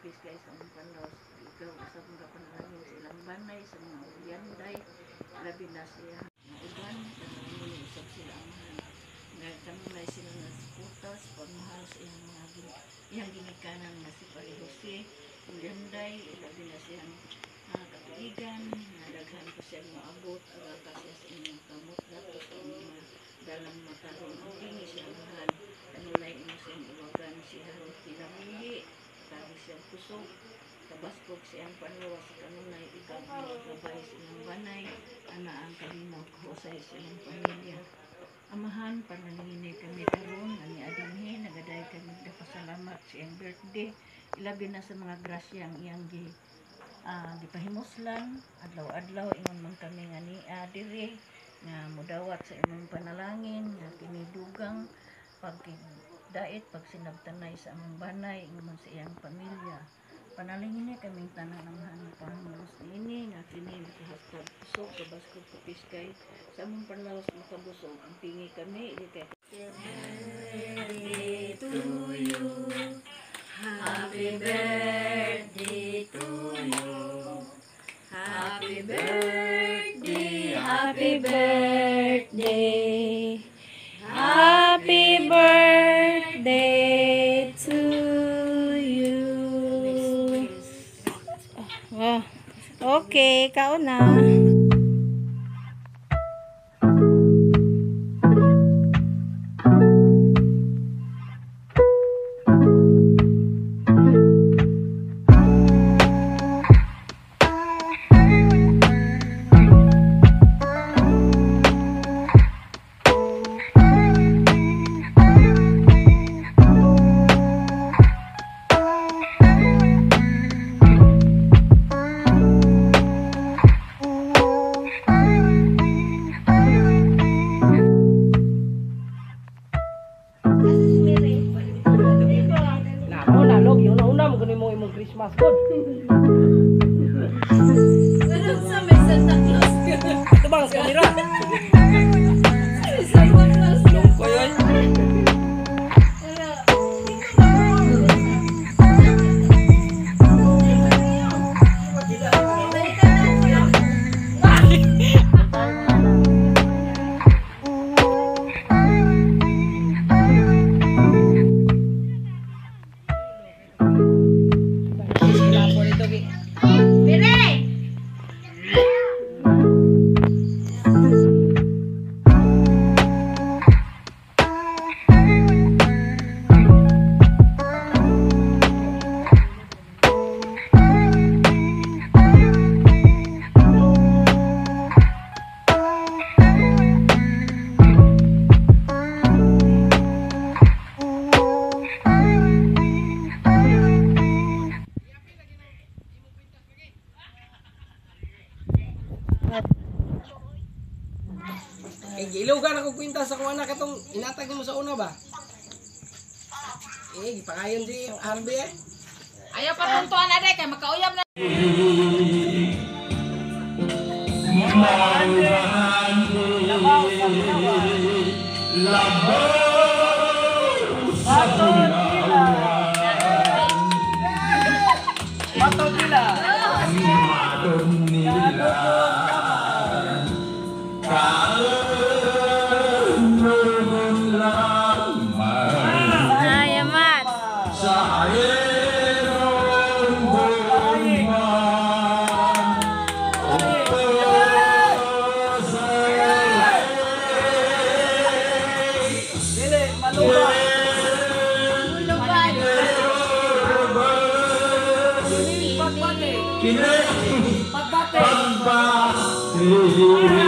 kapis kay sa mga panlawas. Ikaw sa mga panalangin sa ilang banay, sa mga ulyanday, labi na siya. Mga uban, panalangin usap sila amahan. Nagkamulay sila na putas, pagmahal sa iyang mga iyang ginikanan na si Pari Jose, ulyanday, labi na siyang mga katuigan, na daghan ko siya maabot, agaka siya sa inyong kamot, datos ang mga dalang makaroon. Ang tingin siya mahal, kanulay mo siyang iwagan siya ron pinamili, tabi siyang kusog, kabaskog siyang panluwa sa kanunay, ikaw ang magbabay sa inyong banay, ana ang kalinaw kahusay sa inyong pamilya. Amahan, pananginay kami karon ani adinhi, nagaday kami nagpasalamat sa iyang birthday, ilabi na sa mga grasya ang iyang gi ah gipahimuslan adlaw-adlaw ingon man kami nga ni diri nga mudawat sa imong panalangin nga kinidugang pag dait pag sinabtanay sa among banay ingon sa iyang pamilya panalangin ni kaming tanan ng hanang pangalos ini nga kini makahastag puso kabas ko kapiskay sa among panlawas makabusog ang pingi kami di kay Happy birthday to you. Happy birthday, Happy birthday. Happy birthday to you. Oh, okay, kauna. Namo mach's gut. you.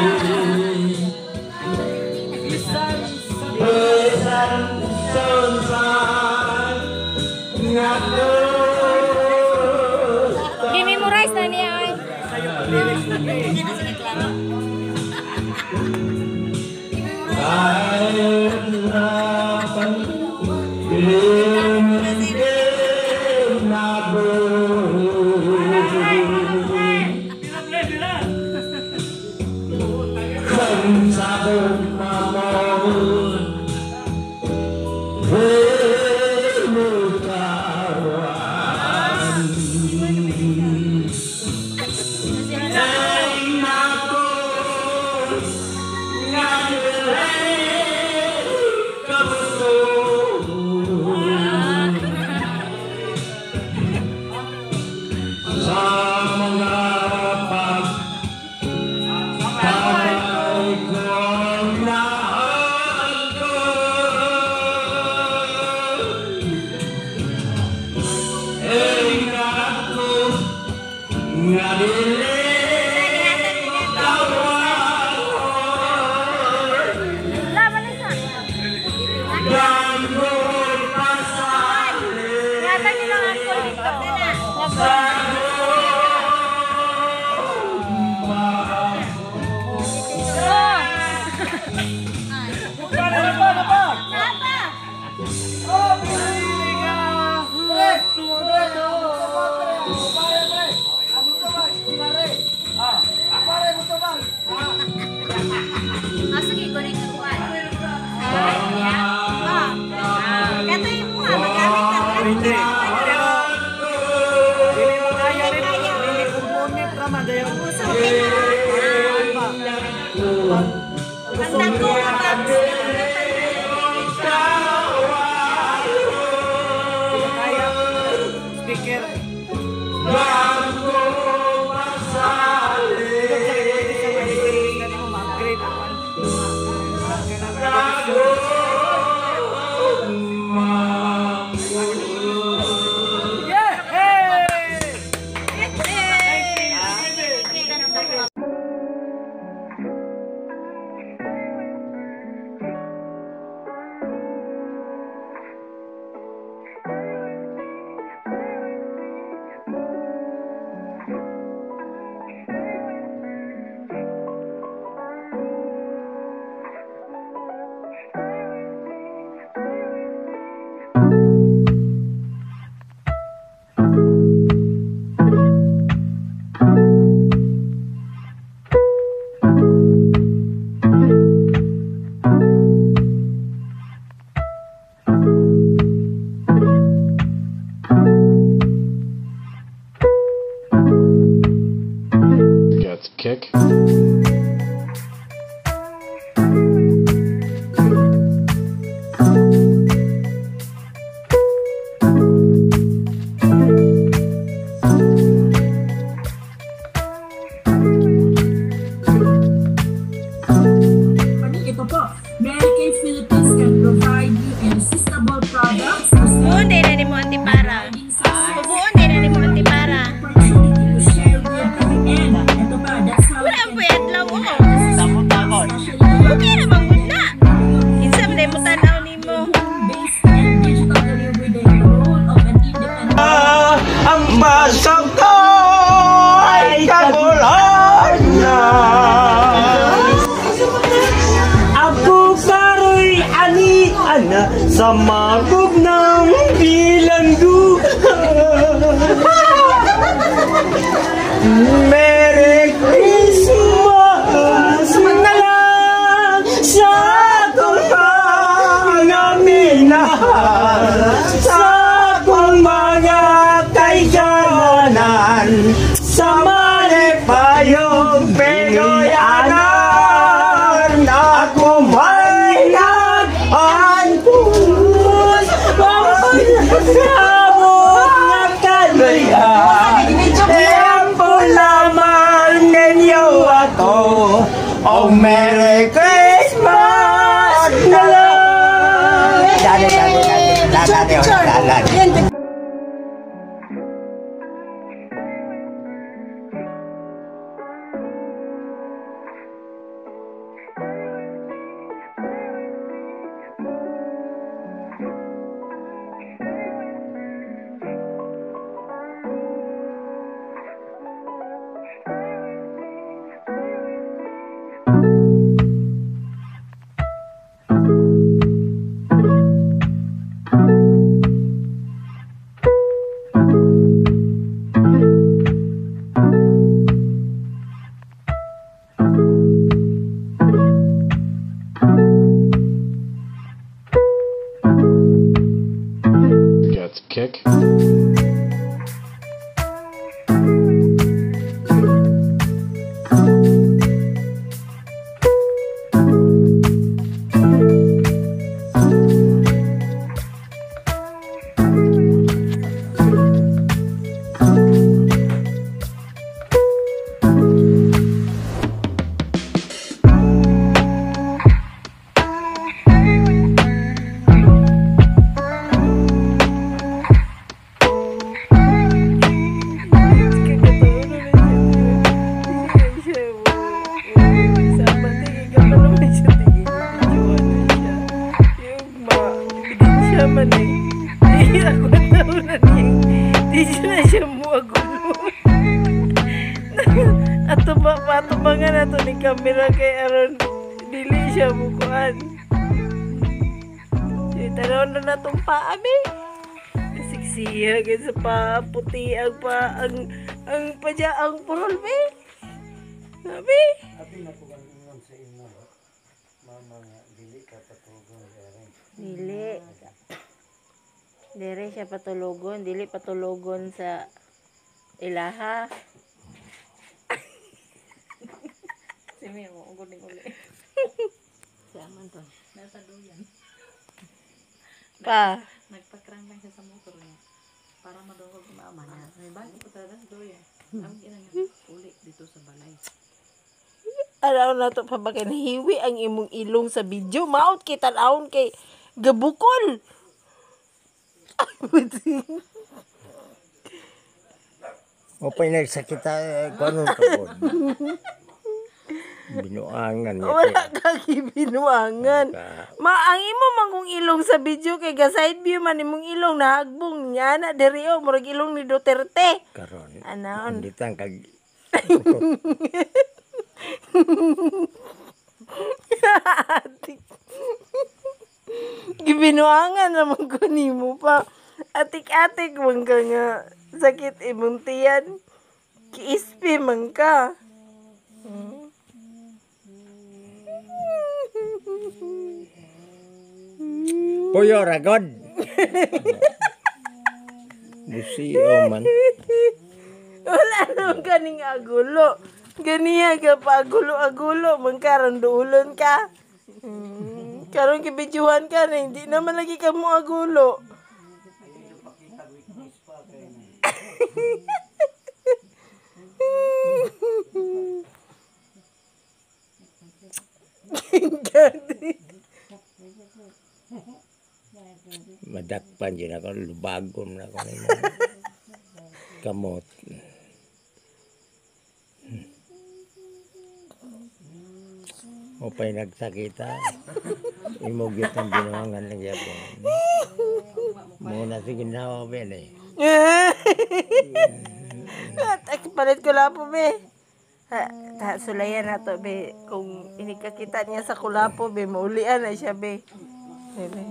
cualquier camera kay aron dili siya mukuan. Di tanaw na natong paa be. Siksiya sa paa puti ang pa ang ang padya ang purol be. Sabi. Dili. Dili siya patulugon, dili patulugon sa ilaha. Simi mo ugod ning uli. Siyaman to. Nasa duyan. Pa. Nagpakrang lang siya sa motor niya. Para madungog yung mama niya. May bago po talaga sa duyan. Ang ina niya, uli dito sa balay. Araw na to pa ba kay nahiwi ang imong ilong sa video. Maot kita naon kay gabukol. O pa nagsakita, kung anong tungkol? Binuangan niya. Wala ka gibinuangan. Ma ang imo man kung ilong sa video kay ga side view man imong ilong nahagbong niya na diri o murag ilong ni Duterte. Karon. Anaon. Hindi tang kag... Gibinuangan naman ko nimo pa. Atik-atik man ka nga. Sakit imong tiyan. Kiispi man ka. Puyo ragod! Museo man. Wala naman kaning agulo. Ganiya ka pa agulo-agulo. Magkaroon duulon ka. Hmm. Karon kibidyuhan ka na, hindi naman lagi ka mo agulo. Madakpan dyan ako, lubagon na ako. ng Kamot. O pa'y nagsakita. Imugit ang binuangan ng yapon. Muna sige na ako, Ben eh. At palit ko lang po, be. Ha, ta, sulayan na to, be. Kung inikakita niya sa kulapo, be, maulian na siya, be. Be, be.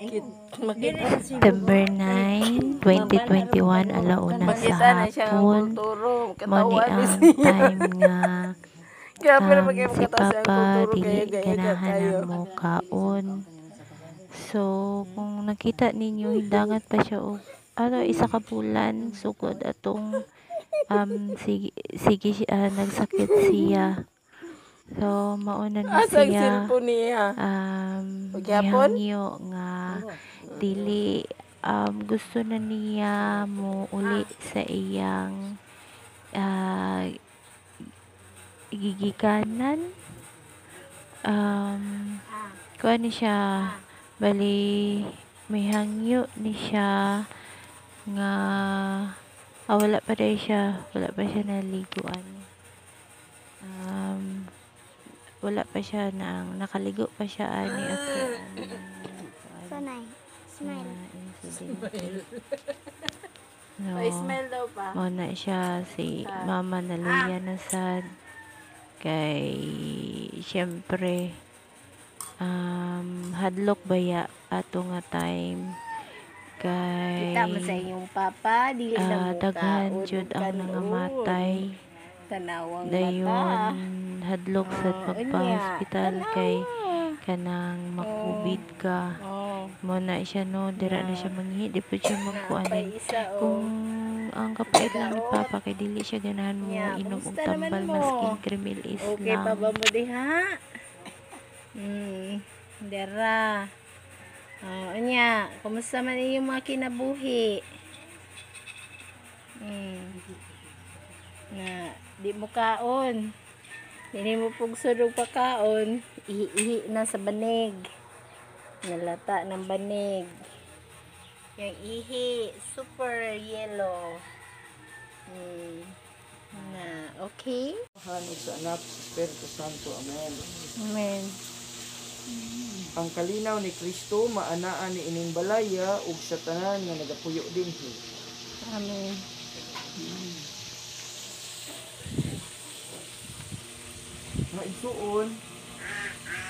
Kit- Makita, September 9, 2021, alauna sa hapon. kulturo. Mo ni Katawan ni ang time nga um, si Papa dili ganahan mo kaon. So, kung nakita ninyo, hindangat pa siya og ano, isa ka bulan, sugod atong um, sige, sige siya, nagsakit siya. So, mauna na Asa ang siya cellphone niya? um, Pagyapon? nihangyo nga dili um, gusto na niya mo uli sa iyang ah, gigikanan um, kuha ni siya bali may hangyo ni siya nga ah, wala pa dahil siya. Wala pa siya naliguan um, wala pa siya nang nakaligo pa siya ani after Sanay. Smile. incident no. Ay, smile daw pa. mo na siya. Si mama naluya na sad. Kay syempre um, hadlok baya ato nga time kay Kita mo sa iyong papa, dili ah, na daghan jud ang kanon. nangamatay Tanawang dayon hadlok Oh, magpa-hospital unya. kay kanang makubid ka. Oh, mo na siya no? Dira na siya manghi di pa siya magkuanan isa kung oh. ang kapait ni Papa kay dili siya ganahan mo Yeah, inom og tambal maskin kremil is Okay pa lang. ba mo diha? Hmm, dera. Oh, anya, kumusta man iyong mga kinabuhi? Hmm. Na, di mo kaon. Dili mo pugsod og pagkaon, ihi-ihi na sa banig. Nalata ng banig. Yung ihi, super yellow. Hmm. Na, okay? Hanod sa anak, sa Espiritu Santo. Amen. Amen. Ang kalinaw ni Kristo maanaan ni ining balaya ug sa tanan nga nagapuyo dinhi. Amen. Nga isuon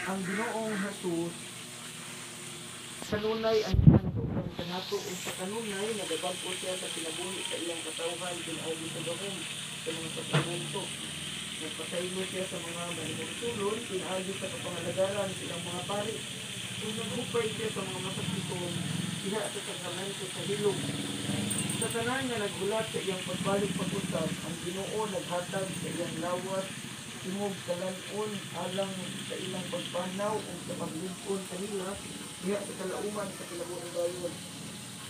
ang Ginoong Jesus kanunay ang kanunay kanato ug sa kanunay nagabag-o siya sa kinabuhi sa iyang katawhan pinaagi sa gahom sa mga sakramento. Nagpasaylo siya sa mga malimong sulon, pinaagi sa kapangalagaran sa ilang mga pari. Kung naghupay siya sa mga masakiton, siya sa sakramento sa hilong. Sa tanan nga nagbulat sa iyang pagbalik pag-usap, ang Ginoo naghatag sa iyang lawas tingog kalanon alang sa ilang pagpanaw o sa paglingkon sa hila diha sa kalauman sa kinabuhi dayon.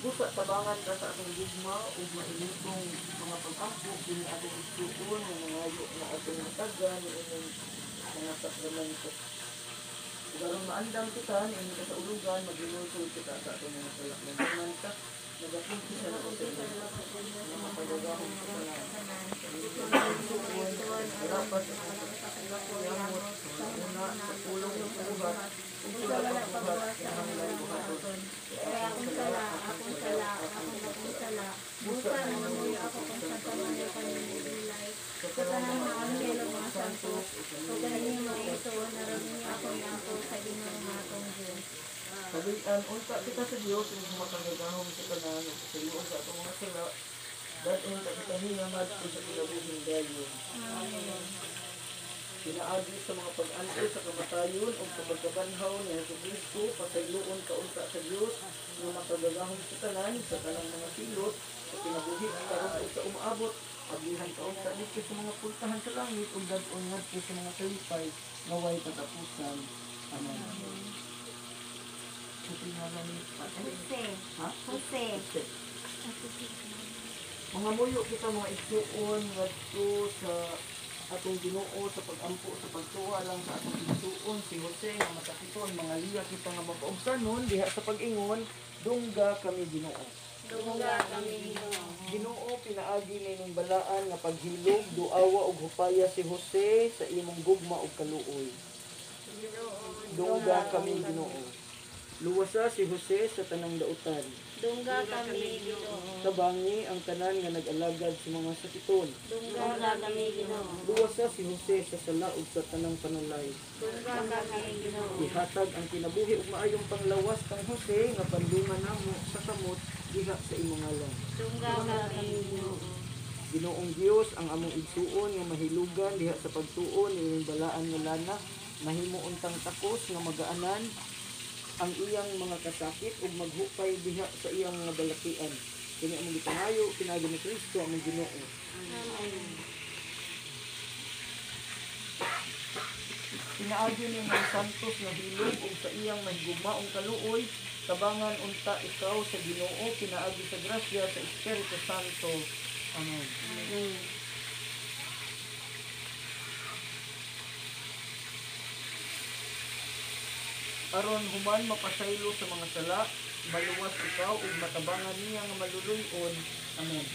Busa tabangan ka sa atong gugma o mainitong mga pag-ampo kini atong isuon nga nangayo na atong matagan ni inyong mga sakramento. Ugarang maandam kita, ni ka sa ulugan, kita sa atong mga salakman. ka, nagapunti sa ako sa. Mga pagagahong sa tanan. Dapat sa yamot, una sa pulong ng buhat, ug sa hanglay buhaton. Kaya akong sala, akong sala, akong akong sala. Busa na namuyo ako kung sa pamilya kanilay. Sa tanan mga anghel o mga santo, o galing mga ito, naramin niya ako niya ako sa ginong atong Diyos. Kabitan, unta kita sa Diyos, ug makagagahom sa tanan, ug sa iyo sa atong mga sala, dahil unta kita hinamad ko sa kinabuhing dayon. Pinaagi sa mga pag-anto sa kamatayon o pagkabanhaw ni Yesu Cristo, pasayloon kaunta sa Diyos, nga makagagahom sa tanan, sa tanang mga silot, sa kinabuhi, karon o sa umaabot, paglihan kaunta dito sa mga pultahan sa langit, ug dadon ngadto sa mga kalipay, naway katapusan. Amen. Sa tingala ni Jose, Ha? Jose. Mga muyo kita mga igsuon ngadto sa atong Ginoo sa pagampo sa pagtuwa lang sa atong igsuon si Jose nga masakiton mga liya kita nga mapaubsanon diha sa pag-ingon dungga kami Ginoo. Dungga kami Ginoo. Ginoo pinaagi nining balaan nga paghilog duawa ug hupaya si Jose sa imong gugma ug kaluoy. Dungga kami Ginoo. Luwasa si Jose sa tanang dautan. Dungga kami Ginoo. Tabangi ang tanan nga nag-alagad sa mga sakiton. Dungga kami Ginoo. Luwasa si Jose sa sala ug sa tanang panulay. Dungga kami Ginoo. Ihatag ang kinabuhi ug maayong panglawas kang Jose nga pandungan namo sa kamot diha sa imong ngalan. Dungga kami Ginoo. Ginoong Dios ang among igsuon nga mahilugan diha sa pagtuon ni balaan nga lana mahimo untang takos nga magaanan ang iyang mga kasakit ug maghupay diha sa iyang mga balakian. Kini among gipanayo pinagi ni Kristo among Ginoo. Pinaagi ni mga santos nga hilog ug sa iyang mahigugmaong kaluoy tabangan unta ikaw sa Ginoo pinaagi sa grasya sa Espiritu Santo. Amen. Aron human mapasaylo sa mga sala, maluwas ikaw ug matabangan niya nga maluluyon. Amen.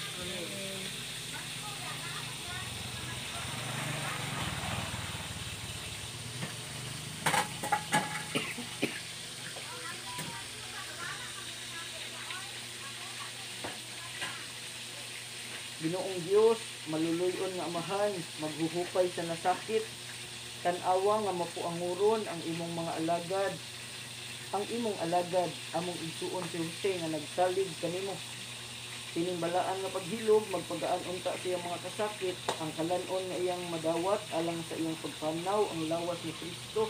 Ginoong Dios, maluluyon nga amahan, maghuhupay sa nasakit, tanawa nga mapuanguron ang imong mga alagad. Ang imong alagad among igsuon si Jose nga nagsalig kanimo. Tinimbalaan nga paghilog magpagaan unta sa iyang mga kasakit. Ang kalanon nga iyang madawat alang sa iyang pagpanaw ang lawas ni Kristo.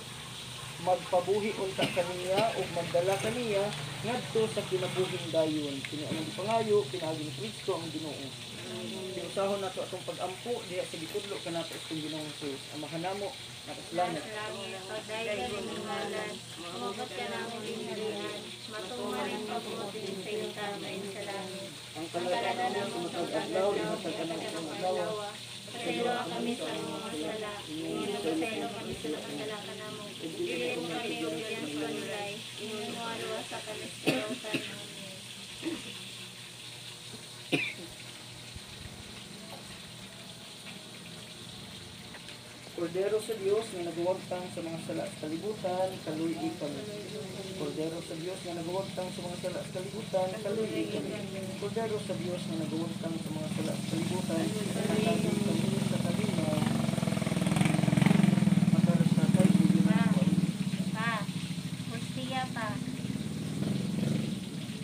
Magpabuhi unta kaniya ug magdala kaniya ngadto sa kinabuhing dayon. Kini ang pangayo pinagi ni Kristo ang Ginoo. Usahon nato atong pag-ampo diha sa gitudlo kanato sa Ginoong Jesus amahan pagdaya ng ngalan, umagot ka na ang hinalihan, matungaring pabutin sa iyong kamay sa langit. ang kalagayan mo sa matag adlaw ihatag ka ng imong asawa Pasero kami sa mga sala, inusasero kami sa mga sala ka namo. Dili mo kami o yan sa nilay, mga luwa sa namin. Kordero sa Dios nga nagwagtang sa mga sala sa kalibutan, kaluy kami. Kordero sa Dios nga nagwagtang sa mga sala sa kalibutan, kaluy kami. Kordero sa Dios nga nagwagtang sa mga sala sa kalibutan, kaluy kami sa kalina. Mataras na tayo, bigyan Pa. mo kami. Pa. Hostia pa.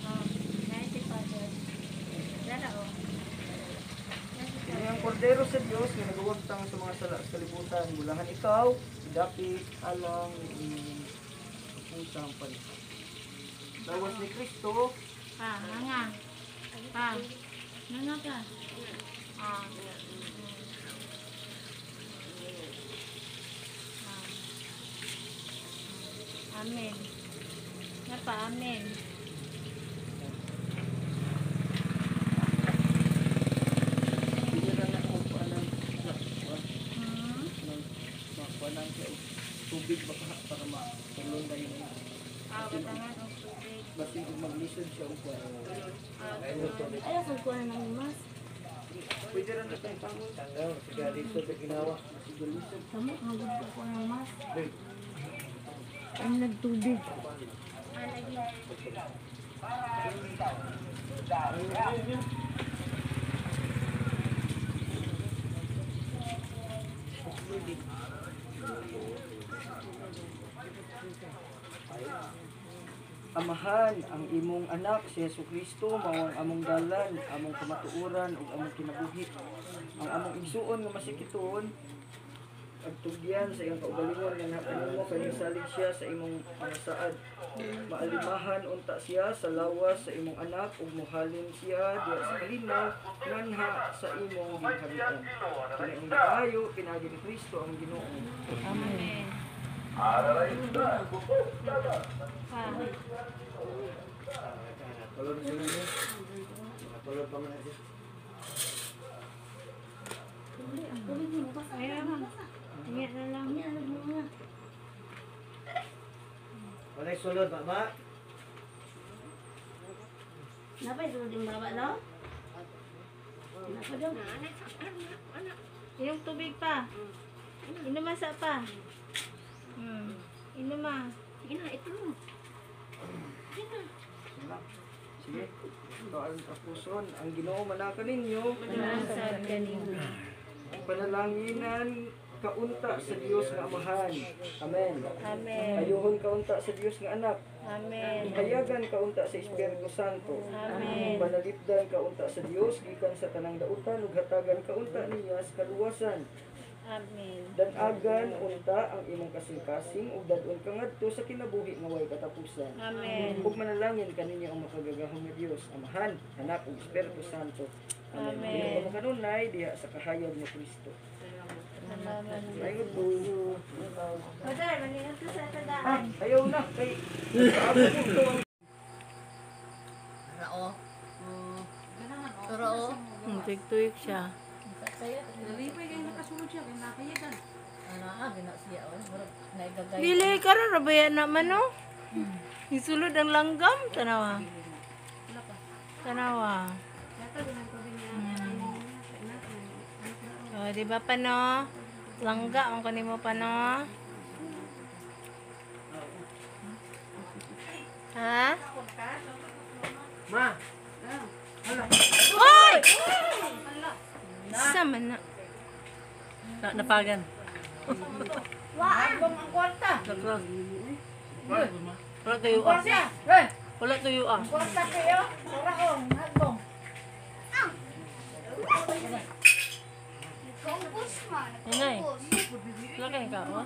Oh, nai si Father. Dala oh. Nai si Kini Father. ang kordero sa Dios nga nagawagtang sa kalibutan, bulahan ikaw, dapit alang ni usang pan. Dawas ni Kristo, Pa, hanga. Pa. Hanga ka. Ah. Ah. Amen. Nga pa, amen. binira na ko anang Hmm? kuanan siya og tubig baka para matulong na yung Ah, batangan ang tubig. basi kung maglisod siya og kuan. Ayaw kung kuha ng mas. Pwede rin na tayo pangon. Tangaw, sige dito sa ginawa. Sige lisod. Kamu, magod ko ng mas. Dahil, Ang nagtubig. Ah, lagi. Amahan ang imong anak si Yesu Kristo mao among dalan, among kamatuoran ug among kinabuhi. Ang among igsuon nga masikiton agtugyan sa iyang kaugalingon nga nakanimo kay salig siya sa imong mga saad. Maalimahan unta siya sa lawas sa imong anak ug muhalin siya diya sa kalinaw nganha sa imong ginharian. Kini ang kaayo pinagi ni Kristo ang Ginoo. Amen. Pa. Kalor sila ni. Kalor pa man siya. Ayaw lang. Tingit na lang. Walay sulod ba ba? Napay sulod yung baba daw? Napa daw? Inom tubig pa. Inom masa pa. Hmm. Inom ma. Sige na, ito. Sige. Ito ang tapuson. Ang Ginoo manaka ninyo. Manasad. Ang panalanginan kaunta sa Dios nga amahan. Amen. Amen. Ayuhon kaunta sa Dios nga anak. Amen. Hayagan kaunta sa Espiritu Santo. Amen. Panalipdan kaunta sa Dios gikan sa tanang dautan ug hatagan kaunta niya sa kaluwasan. Amen. Dan-agan unta ang imong kasing-kasing ug dadon ka ngadto sa kinabuhi nga way katapusan. Amen. Ug manalangin kaninyo ang makagagahong nga Dios, Amahan, Anak ug Espiritu Santo. Amen. Amen. Mo kanunay diha sa kahayag ni Kristo. Ayun po. Madar, maningat ka sa Ah, tadaan. ayaw na kay Ako po to ang Hmm, tigtuyok siya. Dili karon ra ba yan naman no? Isulod ang langgam tanawa. Tanawa. Hmm. Oh, di ba pa no? Langga ang kanimo pa no? Ha? Ma. Hoy! Sama na. Na, napagan. Waan, ang kwarta. Nagros. Wala tayo ah. Wala tayo ah. Kwarta kayo. Oraong, nagbong. Inay. Wala kayo ka. Oh.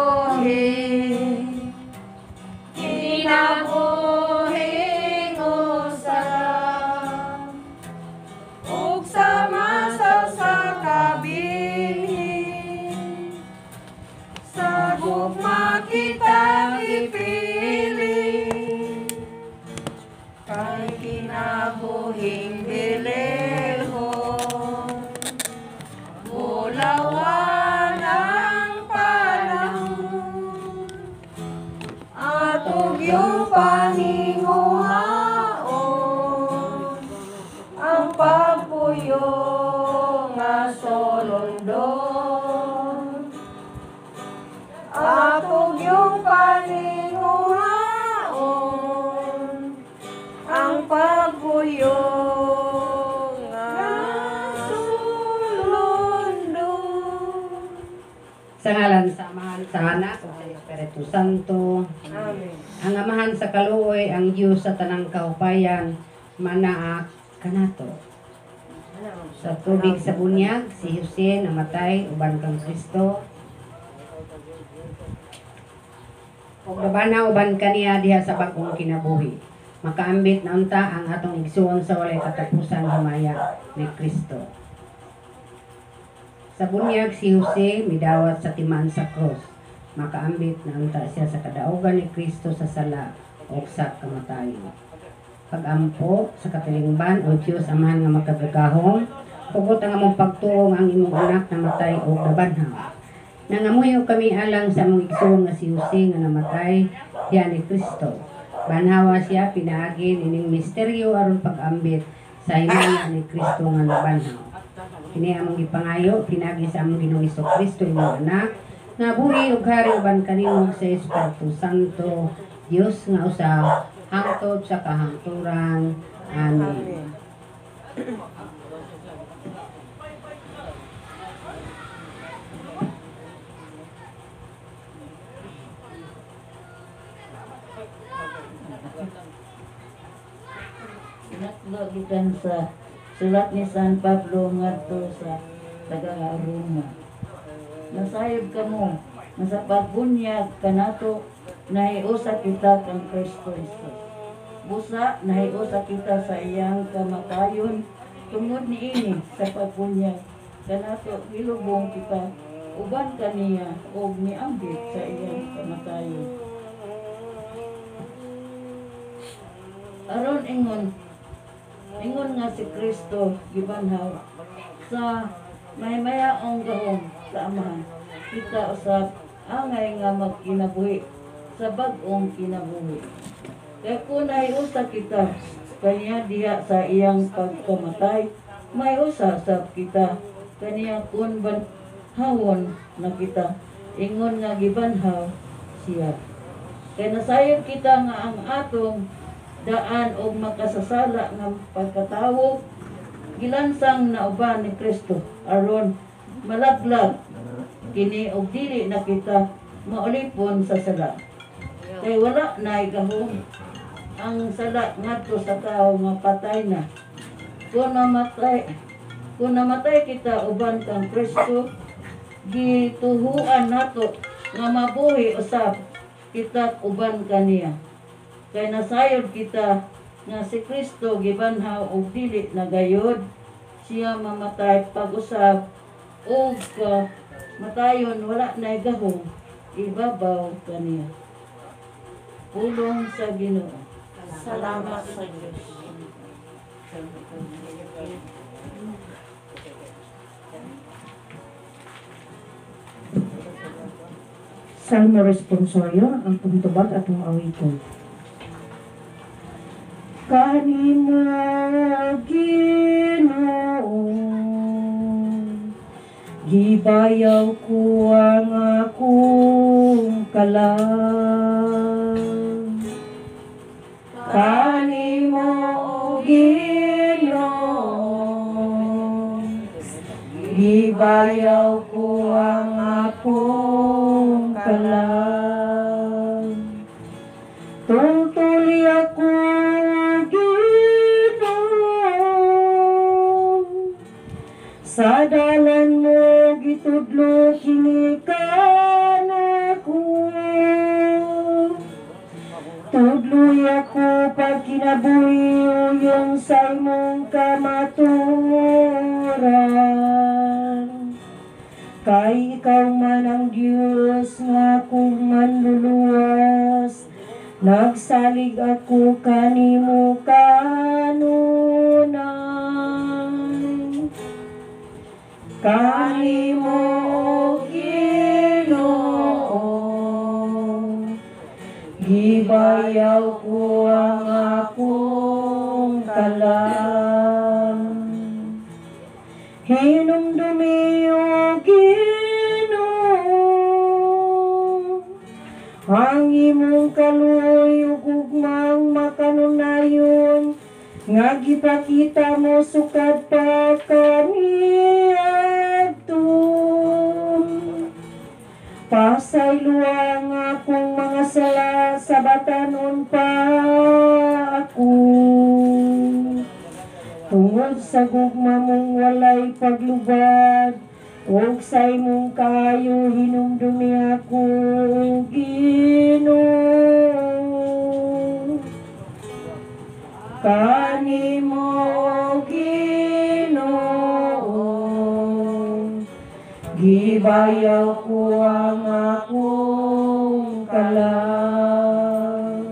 Sa tubig sa bunyag, si Jose namatay, uban kang Kristo. Ug gabana uban kaniya diha sa bagong kinabuhi. Makaambit na unta ang atong igsuon sa walay katapusan humaya ni Kristo. Sa bunyag si Jose midawat sa timaan sa cross. Makaambit na unta siya sa kadaugan ni Kristo sa sala o sa kamatayon. Pagampo sa katilingban o Diyos amahan nga magkagagahong, pugot ang among pagtuong ang imong anak na matay o nabanhaw. Nangamuyo kami alang sa among igsoon nga si Jose nga namatay diya ni Kristo. Banhawa siya pinaagi ining misteryo aron pag-ambit sa hinala ni Kristo nga nabanhaw. Kini among ipangayo pinagi sa among Ginoong Hesus Kristo imong anak nga buhi ug hari uban kanimo sa Espiritu Santo Dios nga usa hangtod sa kahangturan. Amen. Sinatlogikan sa sulat ni San Pablo ngadto sa taga Roma. Nasayod ka mo, nga sa pagbunyag kanato nahiusa kita kang Kristo Jesus. Busa nahiusa kita sa iyang kamatayon tungod niini sa pagbunyag kanato ilubong kita uban kaniya og niambit sa iyang kamatayon. aron ingon ingon nga si Kristo gibanhaw sa may mayaong gahom sa amahan kita usab angay nga magkinabuhi sa bag-ong kinabuhi kay kung usa kita kanya diha sa iyang pagkamatay may usa sa kita kaniya kun banhawon na kita. Ingon nga gibanhaw siya. Kay nasayod kita nga ang atong daan o makasasala ng pagkatawog gilansang na uban ni Kristo. Aron malaglag kini og dili na kita maulipon sa sala. Kay wala na gahom ang sala ngadto sa tao nga patay na. Kung namatay kung namatay kita uban kang Kristo gituhuan nato nga mabuhi usab kita uban kaniya kay nasayod kita nga si Kristo gibanhaw og dili na gayod. Siya mamatay pag-usab. Og ka matayon wala na gahong ibabaw kaniya pulong sa Ginoo. Salamat sa Diyos. Salmo responsorio ang pagtubag atong awiton. Kanimo Ginoo Gibayaw ko ang akong kalang Kanimo Ginoo Gibayaw ko ang akong kalang gitudlo kini ako. Tudloy ako pag kinabuhi yung sa imong kamaturan. Kay ikaw man ang Diyos nga kung Nagsalig ako kanimo kanunay Kanimo Ginoo. Gibayaw ko ang akong kalang hinumdumi o Ginoo. Ang imong kaluoy ug ugmang makanunayon nga gipakita mo sukad pa kaniadto pasayloa nga akong mga sala sa batanon pa ako. Tungod sa gugma mong walay paglubad ug sa imong kayo hinumdumi ako Ginoo. Kanimo Ginoo gibayaw ko ang akong kalag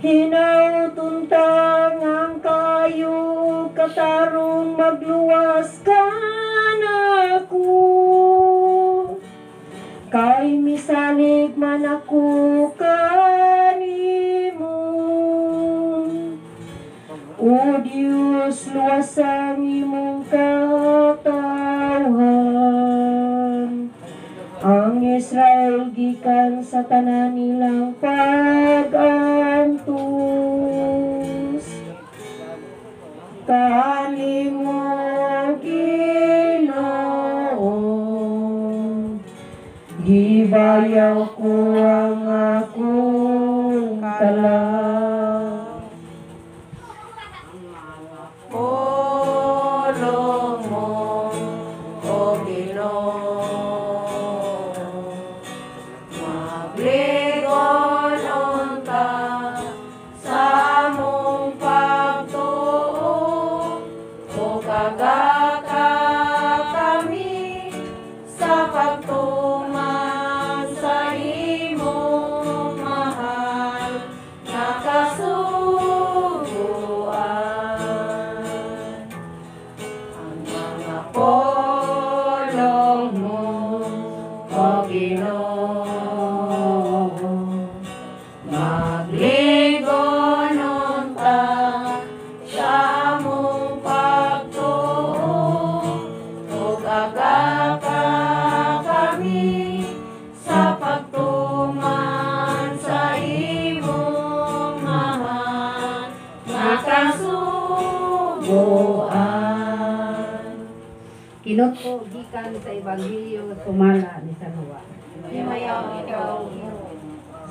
Hinautuntang ang kayo katarong magluwas ka na ako. Kay misalig man ako kanimo O Diyos, luwas ang imong katawhan Israel gikan sa tanan nilang pag-antos. Kanimo Ginoo gibayaw ko ang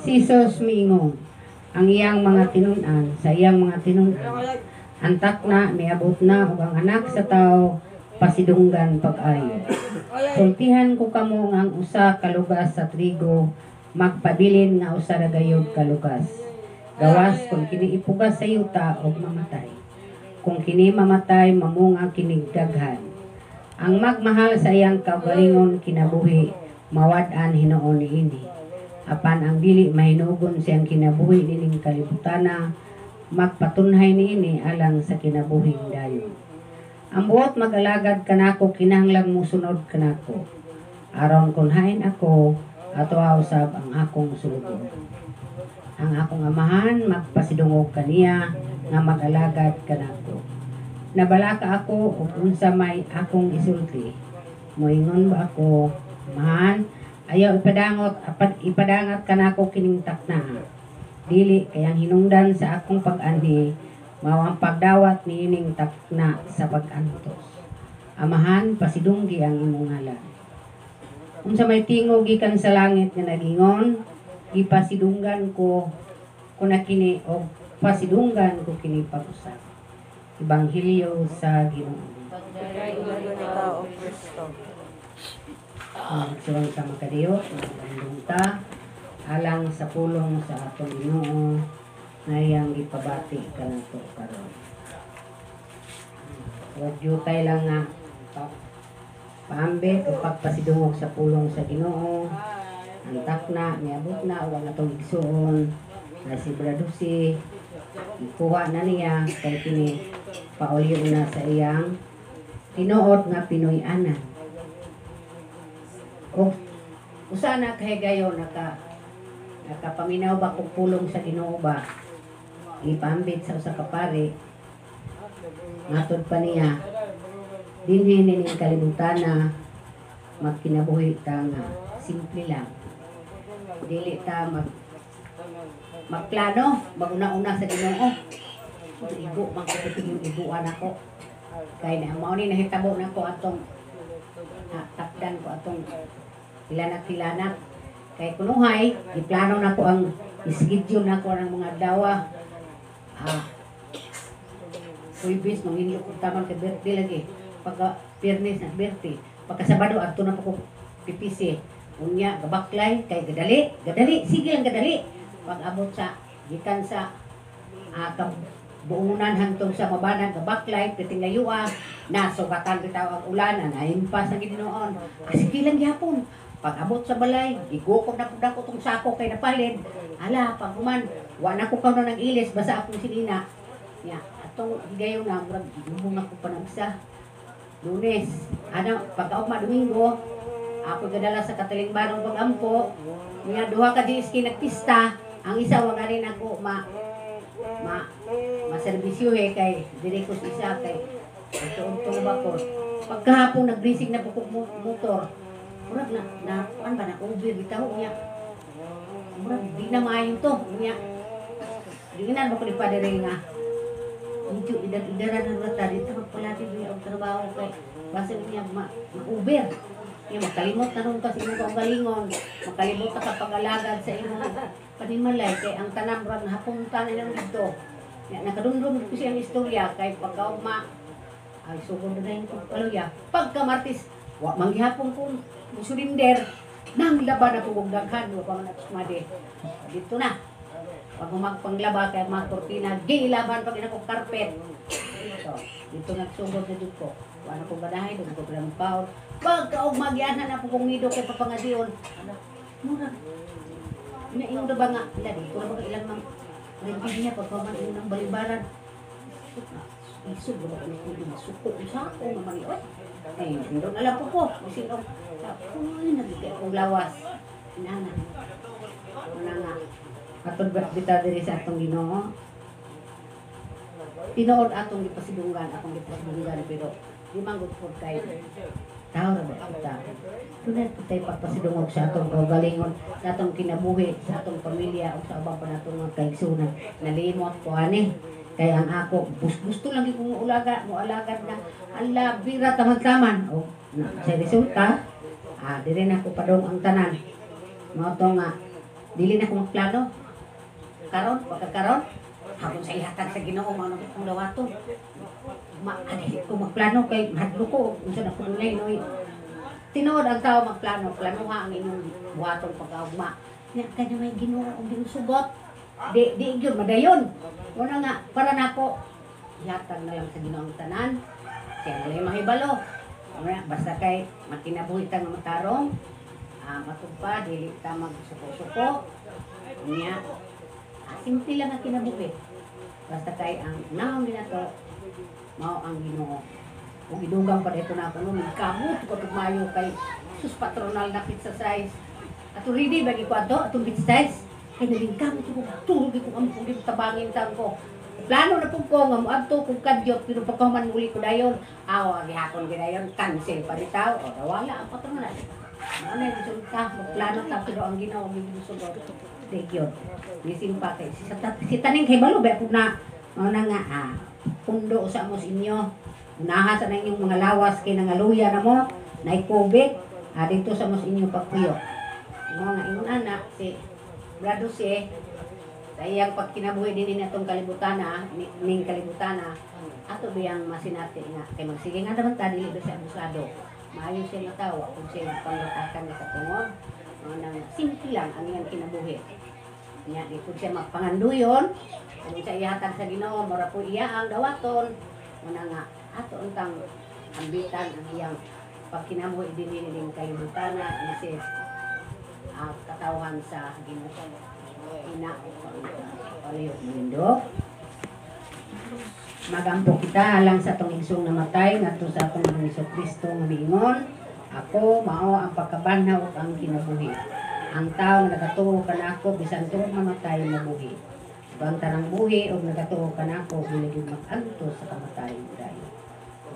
Si Jesus miingon, ang iyang mga tinunan, sa iyang mga tinunan, antak na, miabot na, ug ang anak sa tao, pasidunggan pag-ayo. Sultihan ko kamo ang usa kalugas sa trigo, magpabilin nga usa ra gayud kalugas. Gawas kung kini ipugas sa yuta og mamatay. Kung kini mamatay, mamunga kinig daghan. Ang magmahal sa iyang kaugalingon kinabuhi, mawad-an hinoon niini. Apan ang dili mahinugon siyang kinabuhi nining kalibutana, magpatunhay niini alang sa kinabuhing dayon. Ang buot mag-alagad kanako kinahanglang musunod kanako. Aron kung hain ako, ato usab ang akong sulugon. Ang akong amahan magpasidungog kaniya nga mag-alagad kanako. Nabalaka ako ug unsa may akong isulti. Moingon ba ako, man, ayaw ipadangot apat ipadangat kanako kining takna. Dili kayang hinungdan sa akong pag-anhi mao ang pagdawat niining takna sa pag-antos. Amahan, pasidunggi ang imong ngalan. Unsa may tingog gikan sa langit nga nagingon, ipasidunggan ko kuna kini o pasidunggan ko kini pag-usap. Ebanghelyo sa Ginoo. Tao Kristo. Ang suwang sa makadiyot, magandong ta, alang sa pulong sa atong Ginoo na iyang gipabati ka na to karon. Huwag jutay lang nga pa, paambit o pagpasidungog sa pulong sa Ginoo. Antak na, niabot na, wala tong igsuon. Na si Bradusi, ikuha na niya kay kini paulyo na sa iyang tinuod nga Pinoy anan. O usa na kay gayo naka nakapaminaw ba kog pulong sa Ginoo ba? Ipambit sa usa ka pare. Matod pa niya. Dinhi ning kalibutan na magkinabuhi ta nga simple lang. Dili ta mag magplano maguna-una sa Ginoo. Igo magkapit yung iguan ako. Kay na mao ni nahitabo na ko atong ah, takdan ko atong hilanak-hilanak kay kunuhay iplano na ko ang schedule na ko ng mga dawa ah Kuibis, nung hindi ko tamang kay birthday lagi. Pagka Piernes na birthday. Pagka Sabado, ato na po ko pipisi. Unya, gabaklay, kay gadali. Gadali, sige lang gadali. Pag abot sa, gikan sa ah, buunan hantong sa mabanan, gabaklay, piting layua, nasugatan bitaw ang ulan, anahimpas ang ginoon. Ah, sige lang gyapon. Pag abot sa balay, igukog na ko dako tong sako kay napalid. Ala, pag human, wa na ko kauna ng ilis, basa akong sinina. Ya, atong gayon na murag lubong ako panagsa. Lunes, ano, pagkaugma Domingo, ako gadala sa Katalingbarong pagampo. Nga duha ka di iski nagpista, ang isa wa rin ako ma ma maserbisyo eh kay dire ko sa isa kay ito to ba ko. Pagkahapon nagbrisig na mo- motor. Murag na na kuan ba na uber bitaw niya. Murag di na maayo to niya. Di na ba ko di pa dire nga medyo idar-idaran ng rata dito magpalati din ang trabaho kay basta niya ma niya makalimot na nung kasi mo kang galingon. Makalimot ka pag-alagad sa imong panimalay kay ang tanang napunta na lang dito. Ya nakadumdum ko siyang istorya kay pagkauma ay sugod na yung kaluya pagka martis wa manghihapon ko musulinder nang laban na pugong daghan wa pa man ako sumade dito na pag magpanglaba kay mga kortina, gilaban pag inakong karpet. So, dito nagsugod na dito. Wala ko ganahay, doon ko pala magpahon. Pagka og magyanan na po kong nido kay papangadiyon. Mura. Inainong na ba nga? Ila, dito na ba ilang mang rintig niya pagpaman ino ng balibaran. Isog ba ko ko suko sa ako naman ni Eh, hindi alam ko po. Kasi oh, uy, nagigay akong lawas. Inana. Wala nga. Atong bita diri sa atong Ginoo. Tinuod atong gipasidunggan, atong gipasidunggan pero di man gud pod kay tao ra ba kita. Tunay po tayo pagpasidungog sa atong kaugalingon, sa atong kinabuhi, sa atong pamilya, o sa ubang pa natong mga kaigsunan. Nalimot ko ani. Kaya ang ako, gusto lang kong ulaga, mo alagad na, ala, bira taman-taman. O, na, sa resulta, ah, dire na ko padong ang tanan. Mao to nga, dili na ko magplano, karon pagkakaron habang sa ihatag sa Ginoo mao nang kong dawaton. Ma adi ko magplano kay hadlo ko. Unsa na ko dunay noy tinuod ang tao magplano. Plano nga ang inyong buhaton pagkaugma nya kanya may Ginoo ang ginusugot di di gyud madayon wala nga para nako ihatag na lang sa Ginoo ang tanan siya na lang mahibalo Wala, basta kay makinabuhi ta nga matarong ah matugpa dili ta magsuko-suko niya simple lang ang kinabuhi. Basta kay ang naong ginato, mao ang ginoo. Kung idugang pa dito na ako nun, kamot ko tumayo kay sus patronal na pizza size. At ready bagi ko ato, atong pizza size. Kay kamot ko, tulog ko ang pugit tabangin tan ko. Plano na po ko nga mo adto kung kadyot pero pagkahuman muli ko dayon. Aw gihapon gidayon cancel pa bitaw o wala ang patronal ano yung resulta plano ta pero ang Ginoo ang ginusugot Region. Bisin pa kay si, si taning kay balo ba na ano na nga ah, pundo sa mo sa inyo. Unaha sa na inyong mga lawas kay nangaluya na mo. Na COVID ah, dito sa mo sa inyo pagpuyo. Mo nga ingon ana si Brado si sa iyang pagkinabuhi din ni atong kalibutana, ni- ning kalibutana. Ato biyang masinati nga kay magsige nga naman ta dili siya abusado. Maayo siya natawa kung siya panglatakan sa tungod. Ano nang simple lang ang iyang kinabuhi. Nya di po siya magpanganduyon. Kung siya ihatag sa Ginoo, mura po iya ang dawaton. Una nga ato untang ambitan ang iyang pagkinabuhi din ni ning kalibutan na isis ang katawan sa Ginoo. Ina o paliyo mundo. Magampo kita alang sa tong igsong namatay ngadto sa atong Hesus Kristo nga miingon, ako mao ang pagkabanhaw ug ang kinabuhi. Ang tao nga nagatuo kanako bisan tuwa mamatay mabuhi. Ug ang tanang buhi ug nagatuo kanako dili gyud mag-antos sa kamatayon dayon.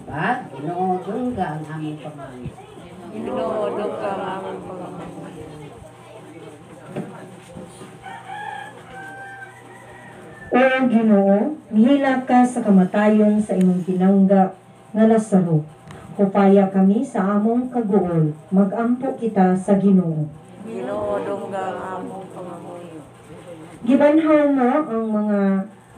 Dapat, inoodong ka ang among pamamayo. Inoodong ka ang among pagmamahal. O Ginoo, mihila ka sa kamatayon sa imong tinangga nga Lazaro. Upaya kami sa among kaguol, magampo kita sa Ginoo. Inoodong ka ang among pangamuyo. Gibanhaw mo ang mga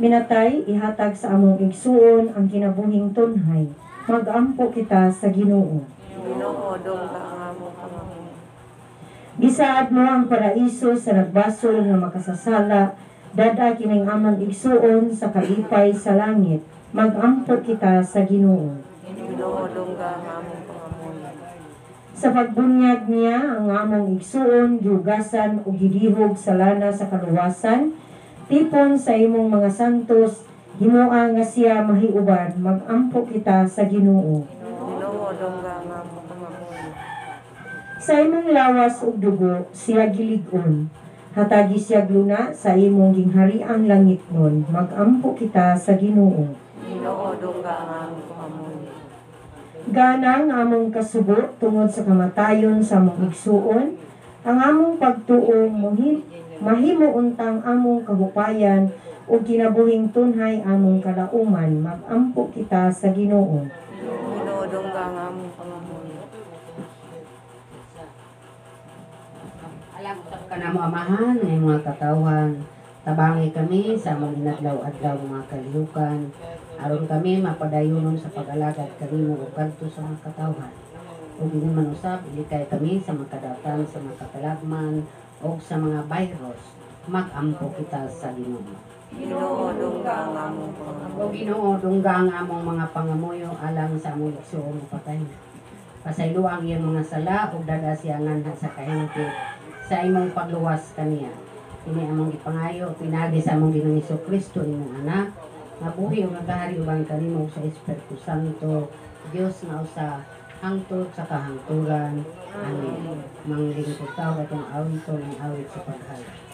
minatay ihatag sa among igsuon ang kinabuhing tunhay. Magampo kita sa Ginoo. Inoodong ka ang among pangamuyo. Gisaad mo ang paraiso sa nagbasol nga makasasala, dada kining among igsuon sa kalipay sa langit. Magampo kita sa Ginoo. Ka ang among pangamuyo. Sa pagbunyag niya ang among igsuon, giugasan o gidihog sa lana sa kaluwasan, tipon sa imong mga santos, himua nga siya mahiuban, magampo kita sa Ginoo. Ka ang among pangamuyo. Sa imong lawas ug dugo, siya gilig-on. Hatagi siya luna sa imong ginghariang langitnon, magampo kita sa Ginoo. Inoodong ka ang among. Ganang among kasubo tungod sa kamatayon sa among igsuon, ang among pagtuo mohim mahimo untang among kahupayan ug kinabuhing tunhay among kalauman magampo kita sa Ginoo. Inoodong ka ang among pangamuyo. Alam usab ka na mo amahan ng mga katawan. Tabangi kami sa among inadlaw-adlaw mga kalihukan. Aron kami mapadayonon sa pag-alagad kanimo ug kadto sa mga katawan. Ug hindi man usab ilikay kami sa mga kadatan sa mga katalagman o sa mga virus. Magampo kita sa Ginoo. Inoodong ka ang among pangamuyo. Ginoo dungga ang among mga pangamuyo alang sa among igsoong patay. Pasaylo ang iyang mga sala ug dadasyangan sa kahingki sa imong pagluwas kaniya. Kini among gipangayo pinagi sa among Ginoong Hesus Kristo imong anak nga buhi ug nagahari uban kanimo sa Espiritu Santo Dios nga usa hangtod sa kahangturan. Amen. Manglingkod ka katong awit ng awit sa paghala.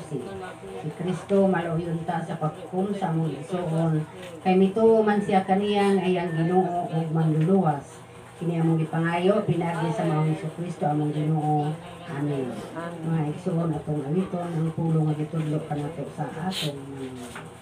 C. Si Kristo maluyon ta sa pagkum sa among igsoon kay mituo man siya kaniya nga iyang Ginoo ug manluluwas. Kini among gipangayo pinagi sa mga Hesus Kristo among Ginoo. Amen. Mga igsoon atong awiton ang pulong nga gitudlo kanato sa atong mga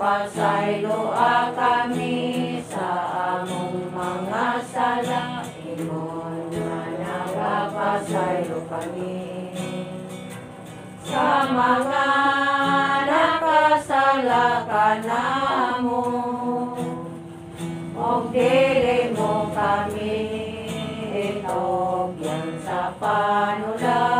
pasaylo kami sa among mga sala ingon nga nagapasaylo kami sa mga nakasala ka namo og dili mo kami itog yan sa panulay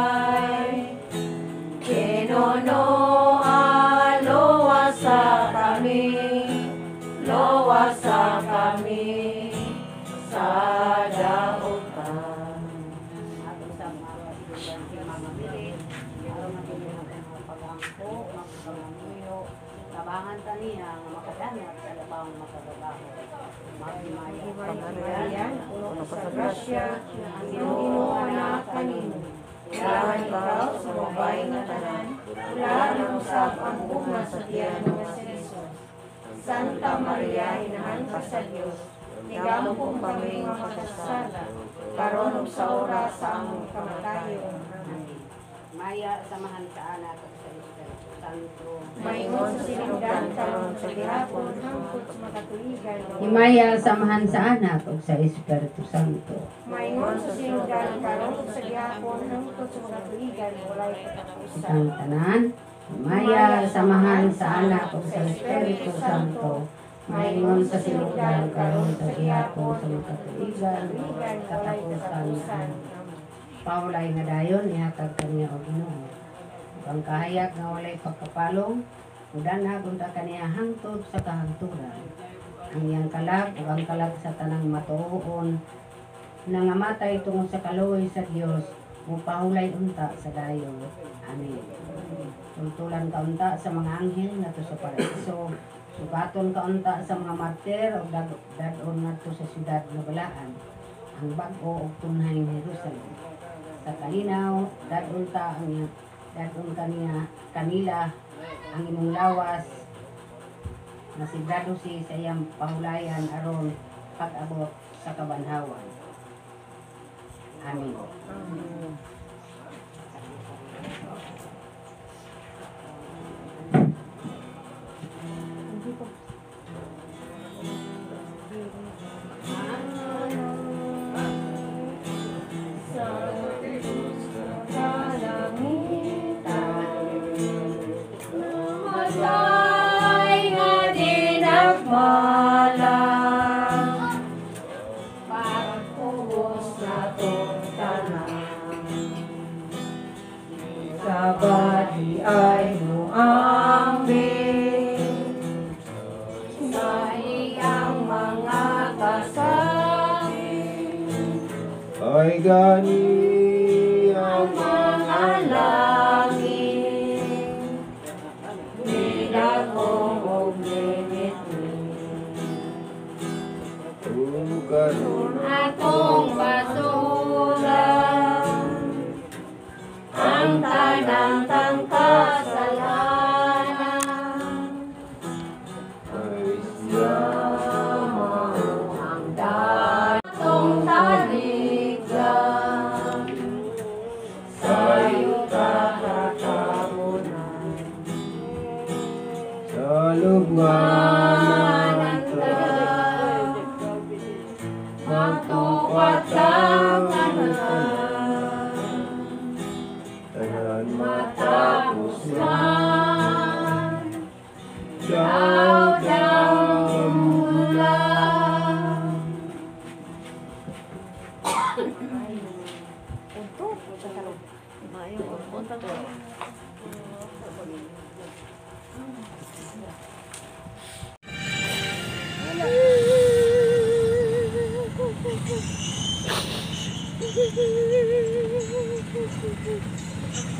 Pangarayan, puno ka sa grasya, ang Ginoo anak kanimo. Kailangan ikaw sa babae nga tanan, ulan ang usap ang bugna sa tiyan nga si Jesus. Santa Maria, inahan ka sa Diyos, tigamo po kami nga makasala, karon sa oras sa among kamatayon. Maya, samahan sa anak at sa Espiritu Santo. Maingon sa sinugdan karon sa gihapon hangtod sa makatuigan. Himaya, samahan sa anak ug sa Espiritu Santo. Maingon sa sinugdan karon ug sa gihapon hangtod sa makatuigan walay katapusan. Isang tanan. Himaya, samahan sa anak ug sa Espiritu Santo. Maingon sa sinugdan karon sa gihapon sa makatuigan ug katapusan. Paulay nga dayon ihatag kaniya og Ginoo. Ug ang kahayag nga walay pagkapalong udan na ta kaniya hangtod sa kahangturan. Ang iyang kalag ug ang kalag sa tanang matuon nangamatay tungod sa kaluoy sa Dios mupahulay unta sa dayon. Amen. Tultulan ka unta sa mga anghel ngadto sa paraiso. Subaton ka unta sa mga martir dag- dadon ngadto sa syudad nga balaan. Ang bag-o ug tunhay nga Jerusalem sa kalinaw, dadon ta ang dadon kaniya kanila ang imong lawas na sigurado si sa iyang pahulayan aron pag-abot sa kabanhawan. Amen. Matay Thank you.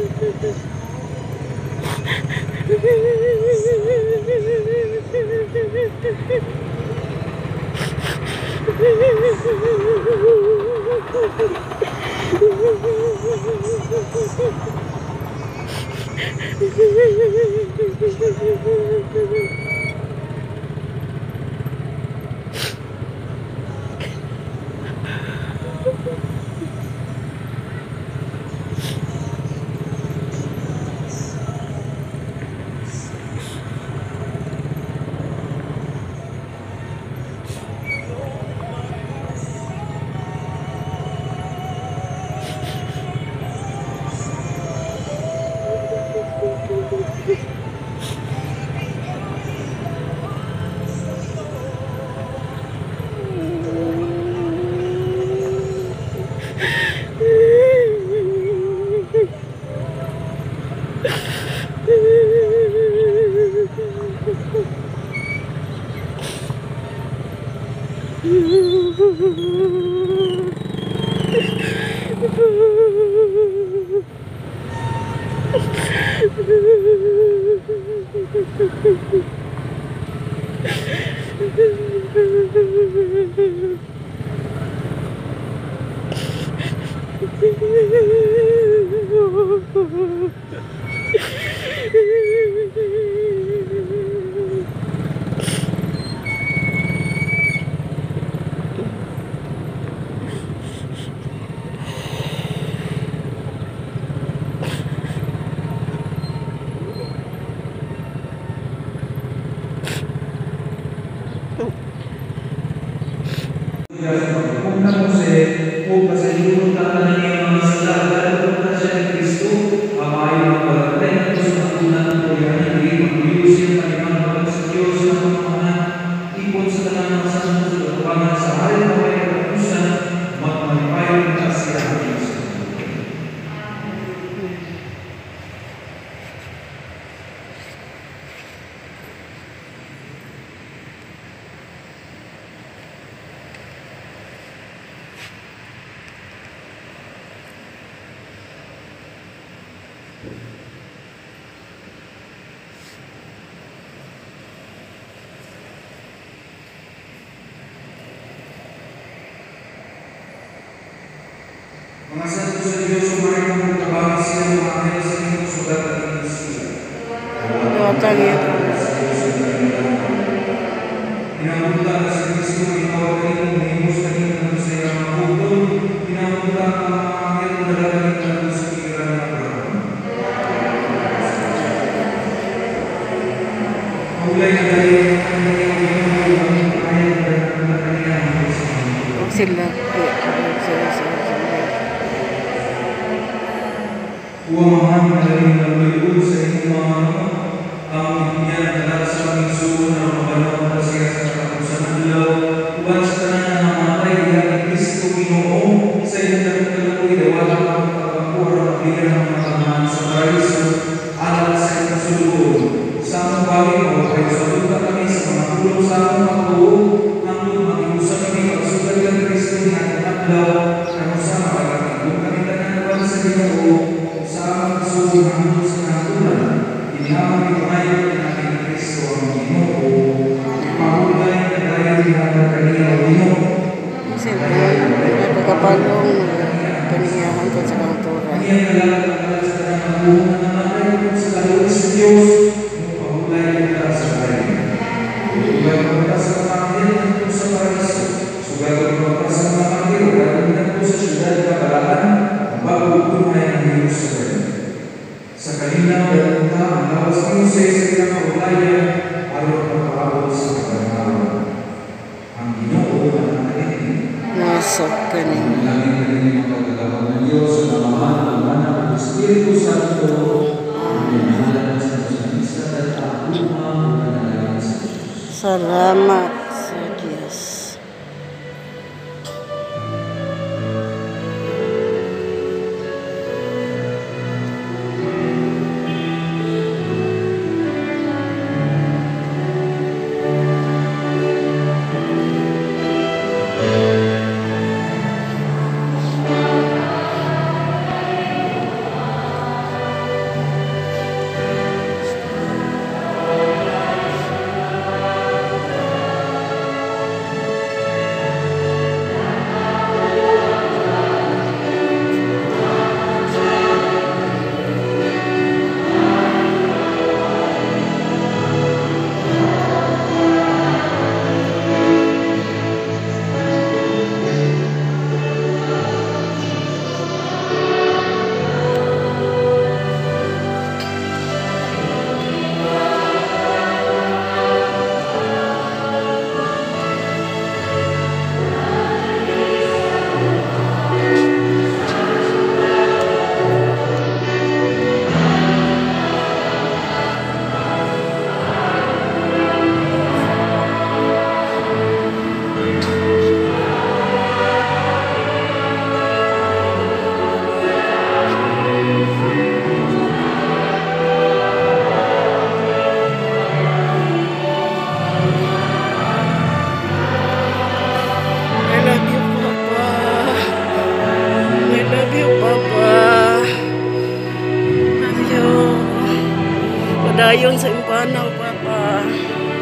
Papa.